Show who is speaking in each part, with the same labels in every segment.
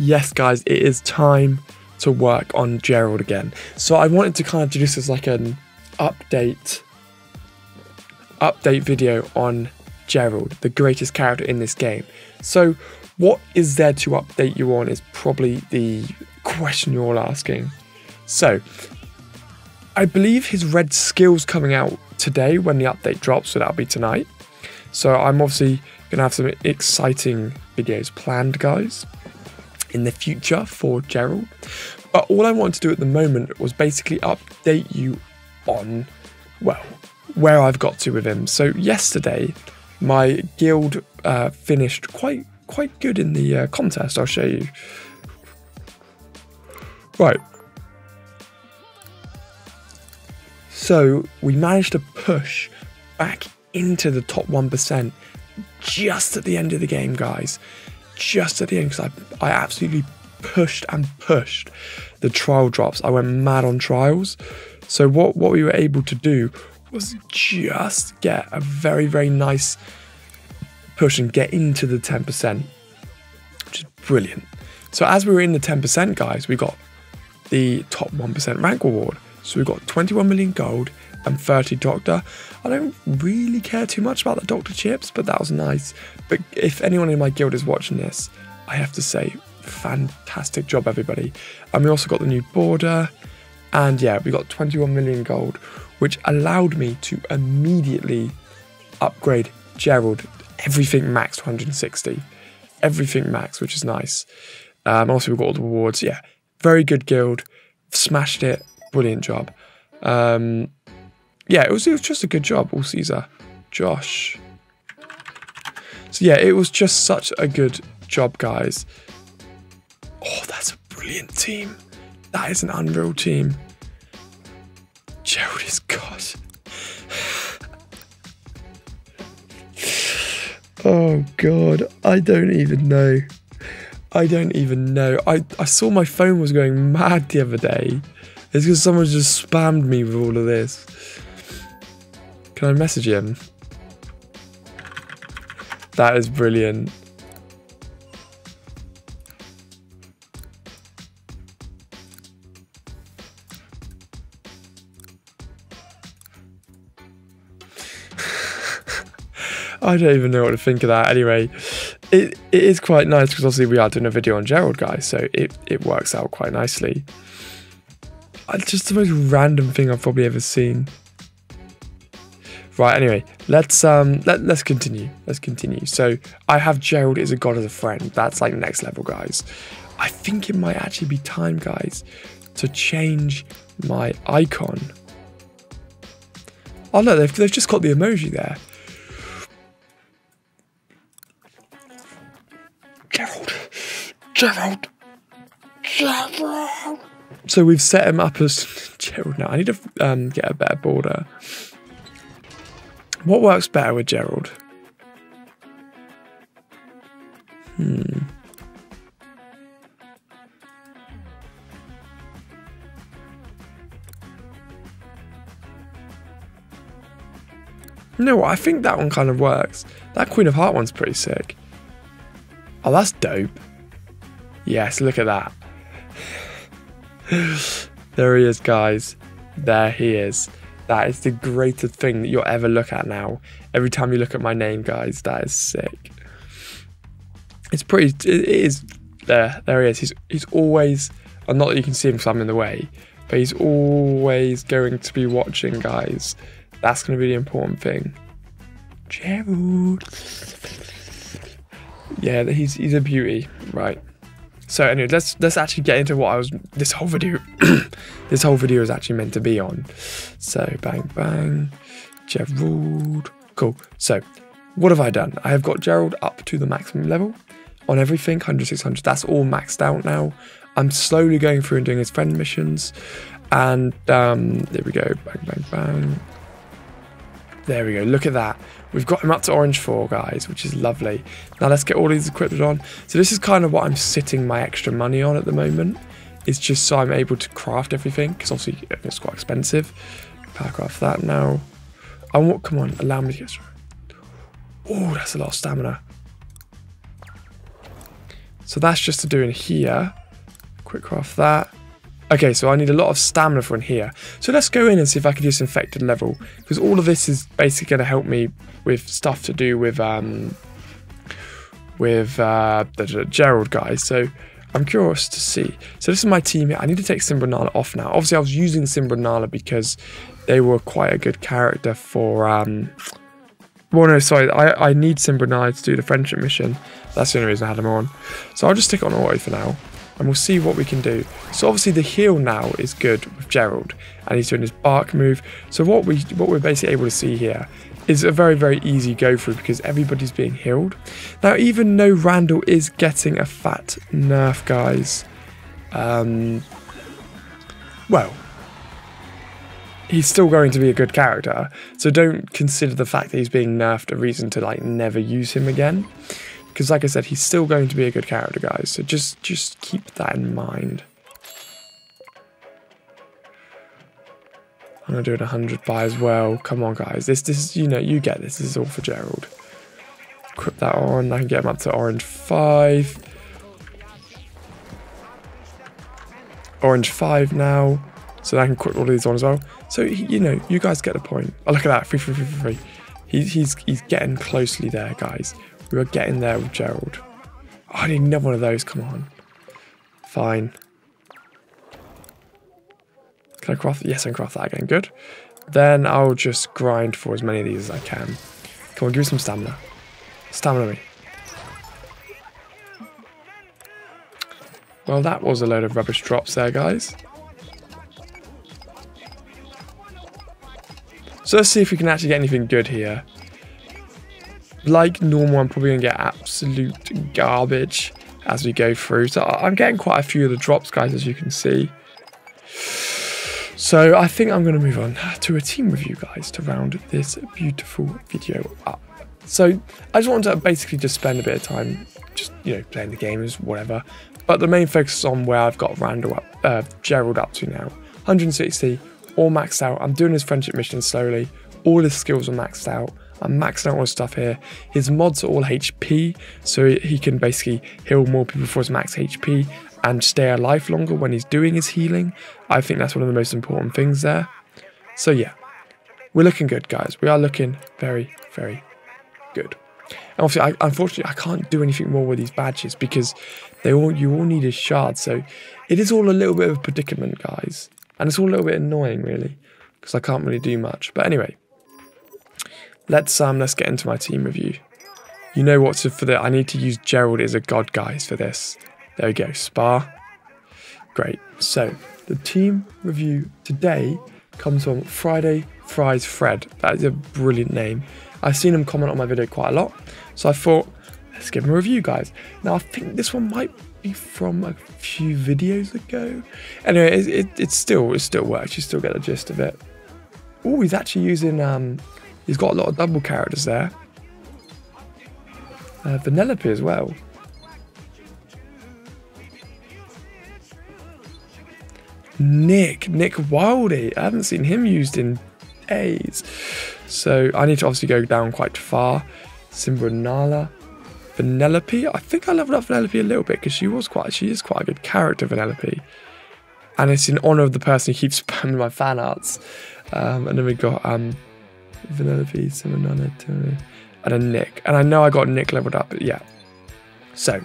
Speaker 1: yes, guys, it is time to work on Gerald again. So I wanted to kind of do this as like an update update video on Gerald, the greatest character in this game. So what is there to update you on is probably the question you're all asking. So I believe his red skills coming out today when the update drops, so that'll be tonight. So I'm obviously gonna have some exciting videos planned, guys in the future for Gerald. But all I wanted to do at the moment was basically update you on, well, where I've got to with him. So yesterday, my guild uh, finished quite quite good in the uh, contest. I'll show you. Right. So we managed to push back into the top 1% just at the end of the game, guys just at the end because I, I absolutely pushed and pushed the trial drops. I went mad on trials. So what, what we were able to do was just get a very, very nice push and get into the 10%, which is brilliant. So as we were in the 10%, guys, we got the top 1% rank reward. So we got 21 million gold and 30 doctor. I don't really care too much about the doctor chips, but that was nice. But if anyone in my guild is watching this, I have to say, fantastic job, everybody. And we also got the new border. And yeah, we got 21 million gold, which allowed me to immediately upgrade Gerald everything max 160. Everything max, which is nice. Um, also, we got all the rewards. Yeah, very good guild. Smashed it. Brilliant job. Um, yeah, it was, it was just a good job, all Caesar. Josh. So yeah, it was just such a good job, guys. Oh, that's a brilliant team. That is an unreal team. Gerald is God. oh God, I don't even know. I don't even know. I, I saw my phone was going mad the other day. It's because someone just spammed me with all of this. Can I message him? That is brilliant. I don't even know what to think of that. Anyway, it, it is quite nice because obviously we are doing a video on Gerald, guys, so it, it works out quite nicely. It's just the most random thing I've probably ever seen. Right, anyway, let's um let, let's continue. Let's continue. So I have Gerald is a god as a friend. That's like next level, guys. I think it might actually be time, guys, to change my icon. Oh no, they've, they've just got the emoji there. Gerald. Gerald. Gerald. So we've set him up as Gerald now. I need to um, get a better border. What works better with Gerald? Hmm. You know what? I think that one kind of works. That Queen of Heart one's pretty sick. Oh, that's dope. Yes, look at that. there he is, guys. There he is. That is the greatest thing that you'll ever look at now. Every time you look at my name, guys, that is sick. It's pretty. It is there. There he is. He's he's always. And not that you can see him because I'm in the way, but he's always going to be watching, guys. That's going to be the important thing. Gerald. Yeah, he's he's a beauty, right? So anyway, let's let's actually get into what I was this whole video this whole video is actually meant to be on. So bang bang, Gerald. Cool. So what have I done? I have got Gerald up to the maximum level on everything, 100, 600. That's all maxed out now. I'm slowly going through and doing his friend missions. And um, there we go. Bang, bang, bang. There we go. Look at that. We've got him up to orange 4, guys, which is lovely. Now let's get all these equipment on. So this is kind of what I'm sitting my extra money on at the moment. It's just so I'm able to craft everything, because obviously it's quite expensive. craft that now. I want, come on, allow me to get. Oh, that's a lot of stamina. So that's just to do in here. Quick craft that. Okay, so I need a lot of stamina from here. So let's go in and see if I can use infected level. Because all of this is basically going to help me with stuff to do with um, with uh, the, the Gerald guys. So I'm curious to see. So this is my team here. I need to take Simbra off now. Obviously, I was using Simbra because they were quite a good character for... Um, well, no, sorry. I, I need Simbra to do the friendship mission. That's the only reason I had him on. So I'll just stick on auto for now. And we'll see what we can do. So obviously the heal now is good with Gerald. And he's doing his bark move. So what, we, what we're basically able to see here is a very, very easy go through because everybody's being healed. Now, even though Randall is getting a fat nerf, guys, um, well, he's still going to be a good character. So don't consider the fact that he's being nerfed a reason to like never use him again. Because like I said, he's still going to be a good character, guys. So just just keep that in mind. I'm gonna do it 100 by as well. Come on, guys. This, this, is, you know, you get this. This is all for Gerald. Equip that on. I can get him up to orange five. Orange five now. So I can equip all of these on as well. So you know, you guys get the point. Oh, look at that. Free, free, free, free, free. He, he's he's getting closely there, guys. We are getting there with Gerald. I need another one of those. Come on. Fine. Can I craft? Yes, I can craft that again. Good. Then I'll just grind for as many of these as I can. Come on, give me some stamina. Stamina me. Well, that was a load of rubbish drops there, guys. So let's see if we can actually get anything good here. Like normal, I'm probably going to get absolute garbage as we go through. So I'm getting quite a few of the drops, guys, as you can see. So I think I'm going to move on to a team review, guys, to round this beautiful video up. So I just wanted to basically just spend a bit of time just, you know, playing the games, whatever. But the main focus is on where I've got Randall up, uh, Gerald up to now. 160, all maxed out. I'm doing his friendship mission slowly. All his skills are maxed out. I'm maxing out all his stuff here. His mods are all HP, so he can basically heal more people for his max HP and stay alive longer when he's doing his healing. I think that's one of the most important things there. So yeah, we're looking good, guys. We are looking very, very good. And obviously, I, unfortunately, I can't do anything more with these badges because they all you all need is shards. So it is all a little bit of a predicament, guys, and it's all a little bit annoying, really, because I can't really do much. But anyway, let's um let's get into my team review. You know what for the I need to use Gerald as a god, guys, for this. There we go, Spa. Great. So the team review today comes from Friday Fries Fred. That is a brilliant name. I've seen him comment on my video quite a lot, so I thought let's give him a review, guys. Now I think this one might be from a few videos ago. Anyway, it, it, it still it still works. You still get the gist of it. Oh, he's actually using um, he's got a lot of double characters there. Uh, Vanellope as well. Nick, Nick Wildy. I haven't seen him used in days. So I need to obviously go down quite far. Simbranala. Vanellope. I think I leveled up Vanellope a little bit because she was quite, she is quite a good character, Vanellope. And it's in honor of the person who keeps spamming my fan arts. Um, and then we got um, Vanellope, Simbranala, and a Nick. And I know I got Nick leveled up, but yeah. So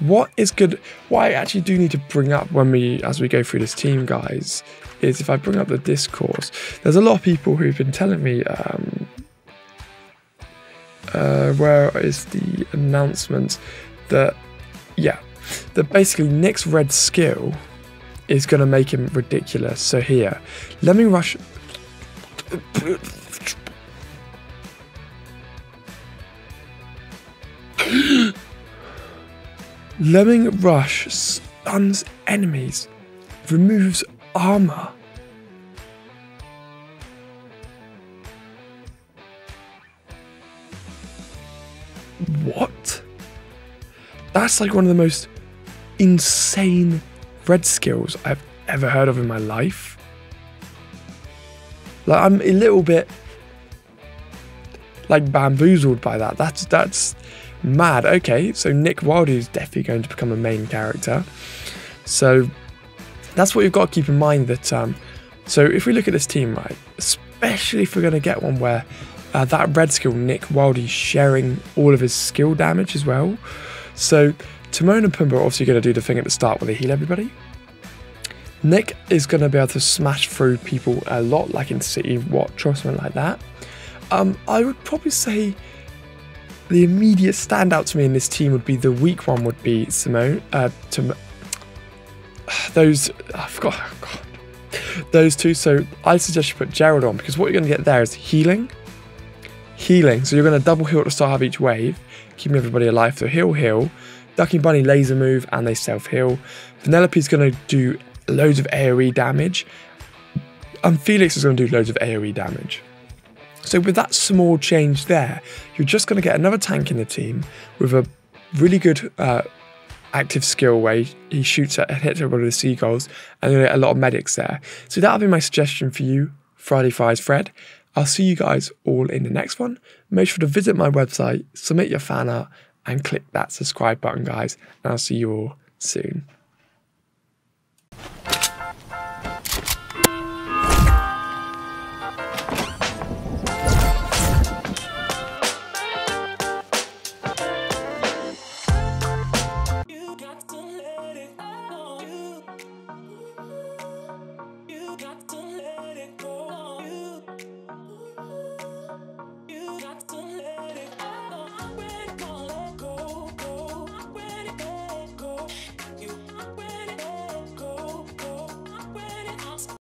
Speaker 1: what is good, what I actually do need to bring up when we, as we go through this team, guys, is if I bring up the Discord, there's a lot of people who've been telling me, um, uh, where is the announcement that, yeah, that basically Nick's red skill is going to make him ridiculous. So here, Lemming Rush. Lemming Rush stuns enemies, removes armor. What? That's like one of the most insane red skills I've ever heard of in my life. Like I'm a little bit like bamboozled by that. That's that's Mad. Okay, so Nick Wildy is definitely going to become a main character. So that's what you've got to keep in mind that. Um, so if we look at this team, right, especially if we're going to get one where uh, that red skill, Nick Wilde, is sharing all of his skill damage as well. So Timon and Pumbaa are obviously going to do the thing at the start where they heal everybody. Nick is going to be able to smash through people a lot, like in City Watch or something like that. Um, I would probably say the immediate standout to me in this team would be the weak one would be Simone. Uh, Tim- those I forgot. Oh God. Those two. So I suggest you put Gerald on because what you're going to get there is healing, healing. So you're going to double heal at the start of each wave, keeping everybody alive. So heal, heal. Ducking Bunny laser move and they self heal. Vanellope's going to do loads of AoE damage, and Felix is going to do loads of AoE damage. So with that small change there, you're just going to get another tank in the team with a really good uh, active skill where he shoots at hits everybody with seagulls, and you get a lot of medics there. So that'll be my suggestion for you, Friday Fires Fred. I'll see you guys all in the next one. Make sure to visit my website, submit your fan art, and click that subscribe button, guys. And I'll see you all soon.